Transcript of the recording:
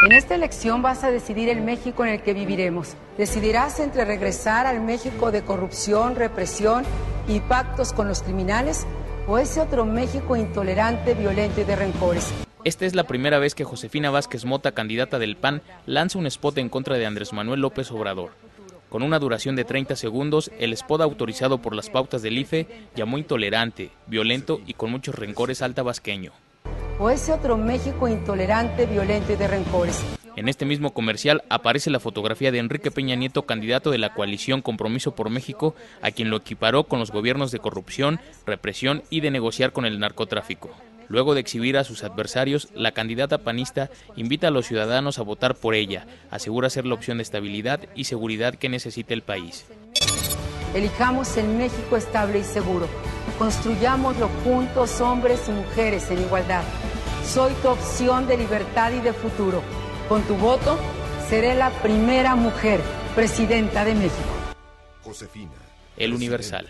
En esta elección vas a decidir el México en el que viviremos. Decidirás entre regresar al México de corrupción, represión y pactos con los criminales o ese otro México intolerante, violento y de rencores. Esta es la primera vez que Josefina Vázquez Mota, candidata del PAN, lanza un spot en contra de Andrés Manuel López Obrador. Con una duración de 30 segundos, el spot autorizado por las pautas del IFE llamó intolerante, violento y con muchos rencores al tabasqueño. O ese otro México intolerante, violento y de rencores. En este mismo comercial aparece la fotografía de Enrique Peña Nieto, candidato de la coalición Compromiso por México, a quien lo equiparó con los gobiernos de corrupción, represión y de negociar con el narcotráfico. Luego de exhibir a sus adversarios, la candidata panista invita a los ciudadanos a votar por ella, asegura ser la opción de estabilidad y seguridad que necesita el país. Elijamos el México estable y seguro. Construyámoslo juntos, hombres y mujeres, en igualdad. Soy tu opción de libertad y de futuro. Con tu voto, seré la primera mujer presidenta de México. Josefina. El Universal.